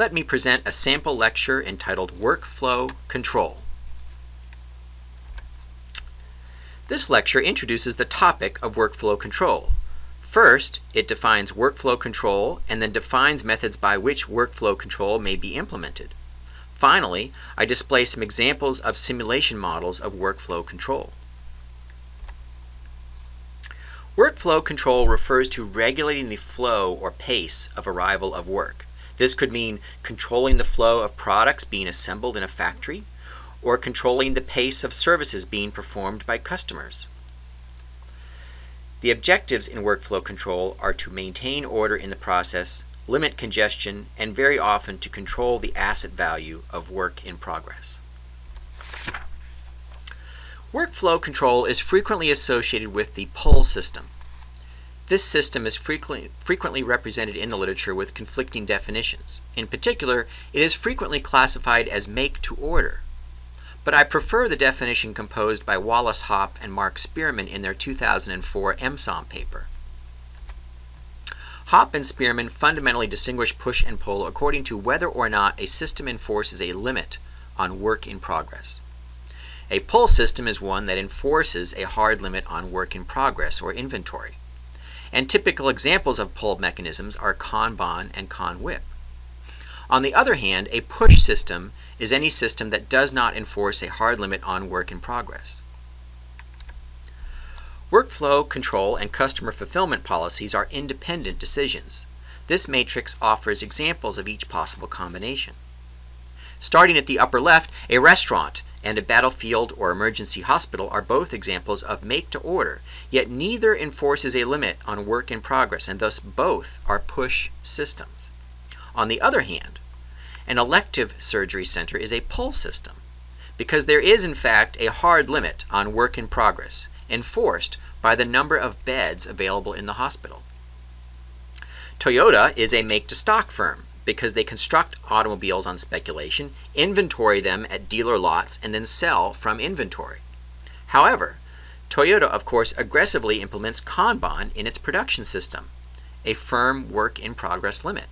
let me present a sample lecture entitled Workflow Control. This lecture introduces the topic of workflow control. First, it defines workflow control and then defines methods by which workflow control may be implemented. Finally, I display some examples of simulation models of workflow control. Workflow control refers to regulating the flow or pace of arrival of work. This could mean controlling the flow of products being assembled in a factory or controlling the pace of services being performed by customers. The objectives in workflow control are to maintain order in the process, limit congestion, and very often to control the asset value of work in progress. Workflow control is frequently associated with the pull system. This system is frequently, represented in the literature with conflicting definitions. In particular, it is frequently classified as make to order. But I prefer the definition composed by Wallace Hopp and Mark Spearman in their 2004 M&SOM paper. Hopp and Spearman fundamentally distinguish push and pull according to whether or not a system enforces a limit on work in progress. A pull system is one that enforces a hard limit on work in progress or inventory. And typical examples of pull mechanisms are Kanban and CONWIP. On the other hand, a push system is any system that does not enforce a hard limit on work in progress. Workflow control and customer fulfillment policies are independent decisions. This matrix offers examples of each possible combination. Starting at the upper left, a restaurant and a battlefield or emergency hospital are both examples of make to order, yet neither enforces a limit on work in progress, and thus both are push systems. On the other hand, an elective surgery center is a pull system because there is, in fact, a hard limit on work in progress enforced by the number of beds available in the hospital. Toyota is a make to stock firm because they construct automobiles on speculation, inventory them at dealer lots, and then sell from inventory. However, Toyota, of course, aggressively implements Kanban in its production system, a firm work in progress limit.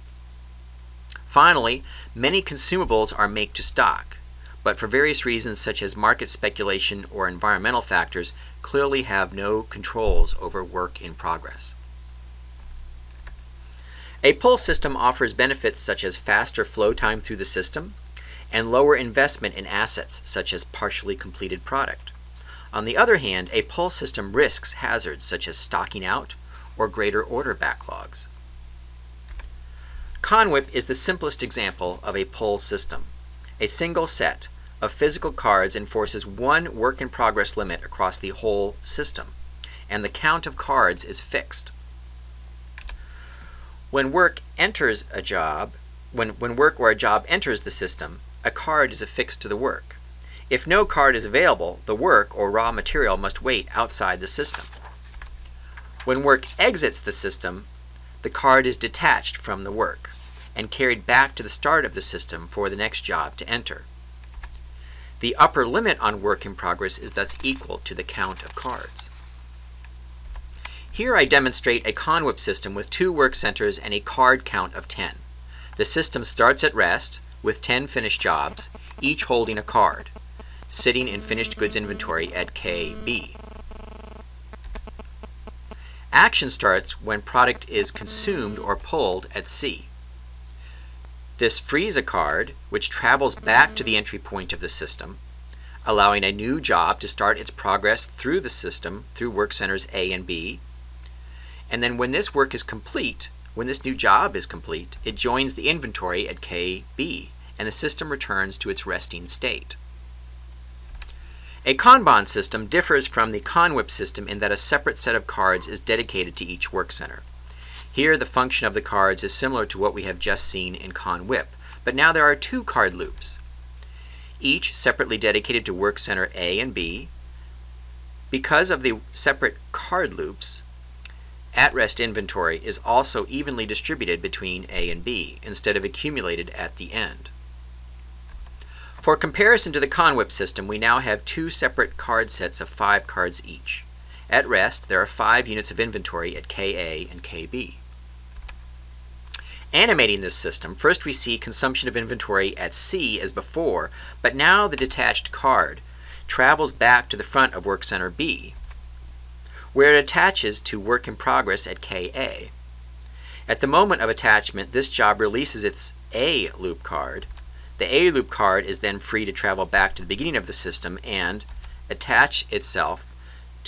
Finally, many consumables are make to stock, but for various reasons such as market speculation or environmental factors, clearly have no controls over work in progress. A pull system offers benefits such as faster flow time through the system and lower investment in assets such as partially completed product. On the other hand, a pull system risks hazards such as stocking out or greater order backlogs. CONWIP is the simplest example of a pull system. A single set of physical cards enforces one work in progress limit across the whole system, and the count of cards is fixed. When work enters a job, when, when work or a job enters the system, a card is affixed to the work. If no card is available, the work or raw material must wait outside the system. When work exits the system, the card is detached from the work and carried back to the start of the system for the next job to enter. The upper limit on work in progress is thus equal to the count of cards. Here I demonstrate a CONWIP system with two work centers and a card count of 10. The system starts at rest with 10 finished jobs, each holding a card, sitting in finished goods inventory at KB. Action starts when product is consumed or pulled at C. This frees a card, which travels back to the entry point of the system, allowing a new job to start its progress through the system through work centers A and B, and then when this work is complete, when this new job is complete, it joins the inventory at KB, and the system returns to its resting state. A Kanban system differs from the CONWIP system in that a separate set of cards is dedicated to each work center. Here the function of the cards is similar to what we have just seen in CONWIP, but now there are two card loops, each separately dedicated to work center A and B. Because of the separate card loops, at-rest inventory is also evenly distributed between A and B instead of accumulated at the end. For comparison to the CONWIP system, we now have two separate card sets of five cards each. At rest, there are five units of inventory at KA and KB. Animating this system, first we see consumption of inventory at C as before, but now the detached card travels back to the front of work center B, where it attaches to work in progress at KA. At the moment of attachment, this job releases its A loop card. The A loop card is then free to travel back to the beginning of the system and attach itself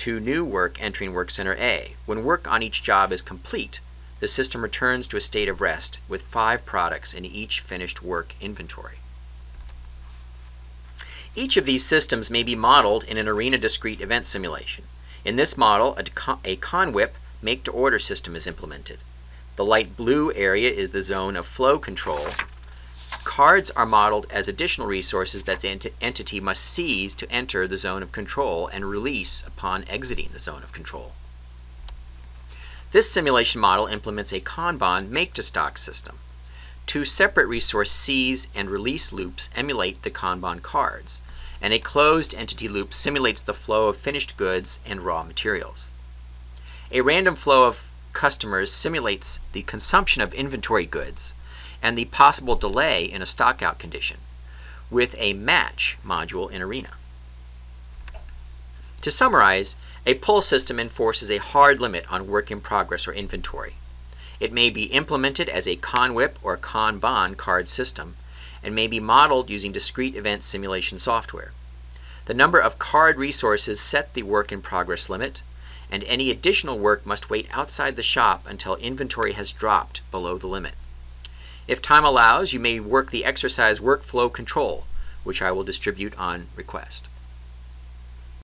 to new work entering work center A. When work on each job is complete, the system returns to a state of rest with five products in each finished work inventory. Each of these systems may be modeled in an ARENA discrete event simulation. In this model, a, a CONWIP make-to-order system is implemented. The light blue area is the zone of flow control. Cards are modeled as additional resources that the ent entity must seize to enter the zone of control and release upon exiting the zone of control. This simulation model implements a Kanban make-to-stock system. Two separate resource seize and release loops emulate the Kanban cards, and a closed entity loop simulates the flow of finished goods and raw materials. A random flow of customers simulates the consumption of inventory goods and the possible delay in a stockout condition with a match module in ARENA. To summarize, a pull system enforces a hard limit on work in progress or inventory. It may be implemented as a CONWIP or Kanban card system and may be modeled using discrete event simulation software. The number of card resources set the work in progress limit, and any additional work must wait outside the shop until inventory has dropped below the limit. If time allows, you may work the exercise workflow control, which I will distribute on request.